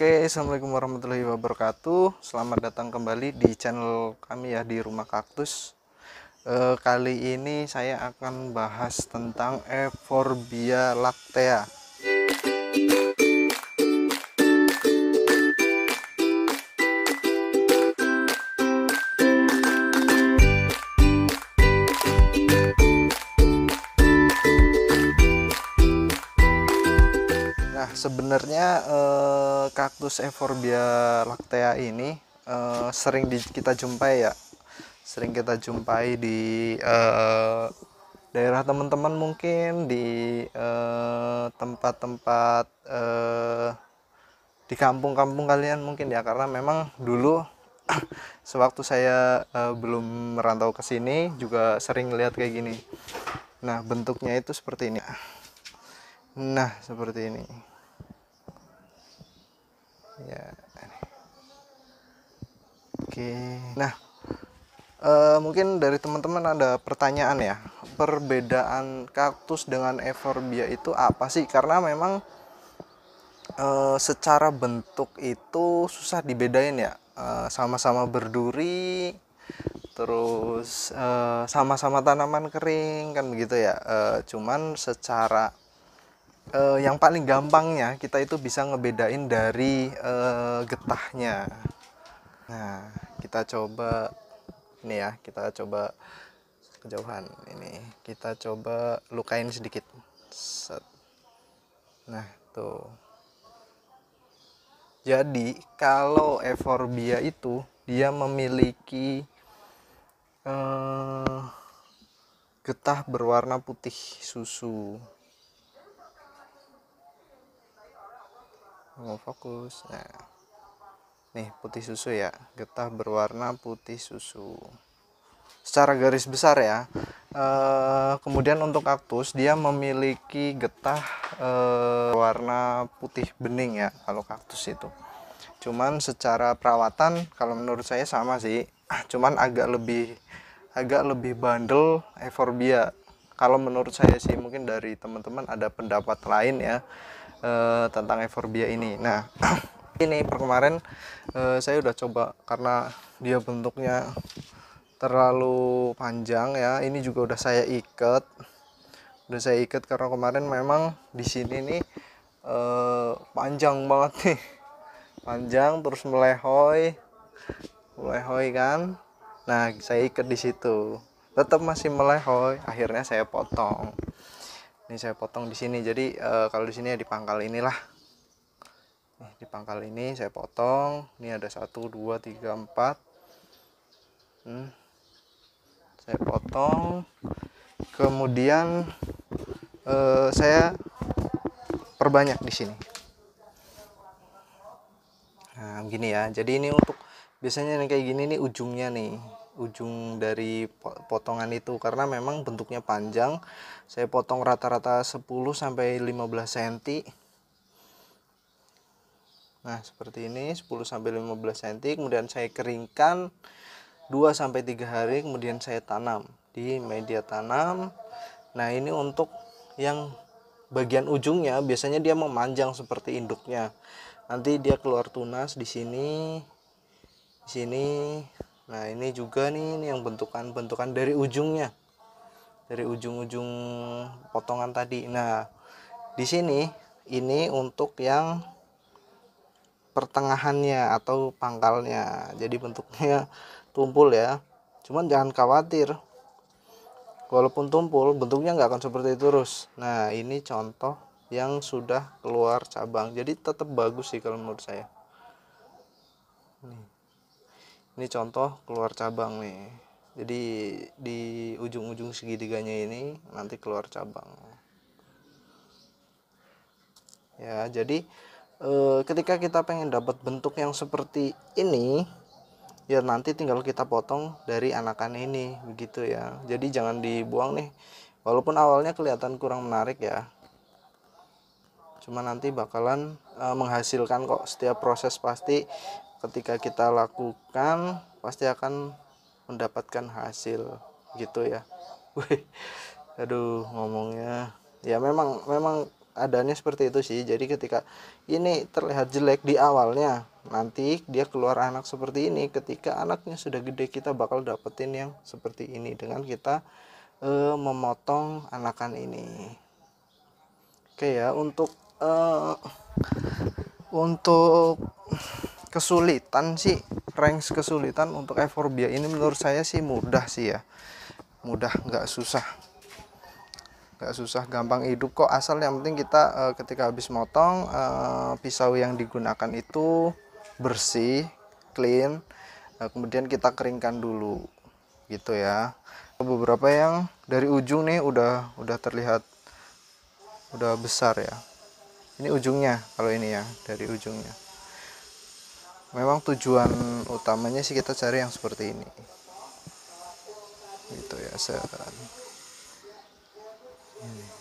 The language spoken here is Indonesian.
Oke, assalamualaikum warahmatullahi wabarakatuh. Selamat datang kembali di channel kami ya di Rumah Kaktus. E, kali ini saya akan bahas tentang Euphorbia lactea. Sebenarnya eh, kaktus Euphorbia lactea ini eh, sering di, kita jumpai ya sering kita jumpai di eh, daerah teman-teman mungkin di eh, tempat-tempat eh, di kampung-kampung kalian mungkin ya karena memang dulu sewaktu saya uh, belum merantau ke sini juga sering lihat kayak gini. Nah, bentuknya itu seperti ini. Nah, seperti ini ya. Oke. Nah uh, mungkin dari teman-teman ada pertanyaan ya. Perbedaan kaktus dengan euphorbia itu apa sih? Karena memang uh, secara bentuk itu susah dibedain ya. Sama sama-sama berduri terus sama-sama uh, tanaman kering kan begitu ya. Uh, cuman secara uh, yang paling gampangnya kita itu bisa ngebedain dari uh, getahnya. Nah kita coba ini ya kita coba kejauhan. Ini kita coba lukain sedikit. Set. nah tuh. Jadi kalau euphorbia itu dia memiliki uh, getah berwarna putih susu mau fokus. Nah. Nih putih susu ya. Getah berwarna putih susu. Secara garis besar ya. E, kemudian untuk kaktus dia memiliki getah e, warna putih bening ya kalau kaktus itu. Cuman secara perawatan kalau menurut saya sama sih. Cuman agak lebih agak lebih bandel euphorbia kalau menurut saya sih mungkin dari teman-teman ada pendapat lain ya uh, tentang euphorbia ini. Nah ini per kemarin uh, saya udah coba karena dia bentuknya terlalu panjang ya. Ini juga udah saya ikat. Udah saya ikat karena kemarin memang di sini nih uh, panjang banget nih. Panjang terus melehoi melehoi kan? Nah saya ikat di situ. Tetap masih melehoi akhirnya saya potong ini saya potong di sini. Jadi e, kalau di sini ya di pangkal inilah. Nih, di pangkal ini saya potong. Ini ada satu dua tiga empat. Hmm. saya potong. Kemudian e, saya perbanyak di sini. Nah begini ya. Jadi ini untuk biasanya nih kayak gini nih ujungnya nih ujung dari potongan itu. Karena memang bentuknya panjang. Saya potong rata-rata 10 sampai 15 cm nah seperti ini 10 sampai 15 cm kemudian saya keringkan 2 sampai 3 hari. Kemudian saya tanam di media tanam. Nah ini untuk yang bagian ujungnya. Biasanya dia memanjang seperti induknya. Nanti dia keluar tunas di sini di sini nah ini juga nih ini yang bentukan-bentukan dari ujungnya. Dari ujung-ujung potongan tadi. Nah di sini ini untuk yang pertengahannya atau pangkalnya. Jadi bentuknya tumpul ya. Cuman jangan khawatir. Walaupun tumpul bentuknya nggak akan seperti itu terus. Nah ini contoh yang sudah keluar cabang. Jadi tetap bagus sih kalau menurut saya. Nih ini contoh keluar cabang nih. Jadi di ujung-ujung segitiganya ini nanti keluar cabang. Ya jadi e, ketika kita pengen dapat bentuk yang seperti ini ya nanti tinggal kita potong dari anakan ini begitu ya. Jadi jangan dibuang nih. Walaupun awalnya kelihatan kurang menarik ya. Cuma nanti bakalan e, menghasilkan kok. Setiap proses pasti ketika kita lakukan pasti akan mendapatkan hasil gitu ya. Wih, aduh ngomongnya. Ya memang memang adanya seperti itu sih. Jadi ketika ini terlihat jelek di awalnya nanti dia keluar anak seperti ini ketika anaknya sudah gede kita bakal dapetin yang seperti ini dengan kita uh, memotong anakan ini. Oke ya untuk uh, untuk kesulitan sih ranks kesulitan untuk Evorbia ini menurut saya sih mudah sih ya. Mudah nggak susah. Nggak susah gampang hidup kok. Asal yang penting kita uh, ketika habis motong uh, pisau yang digunakan itu bersih clean uh, kemudian kita keringkan dulu gitu ya. Beberapa yang dari ujung nih udah udah terlihat udah besar ya ini ujungnya kalau ini ya dari ujungnya. Memang tujuan utamanya sih kita cari yang seperti ini. Gitu ya set Hmm.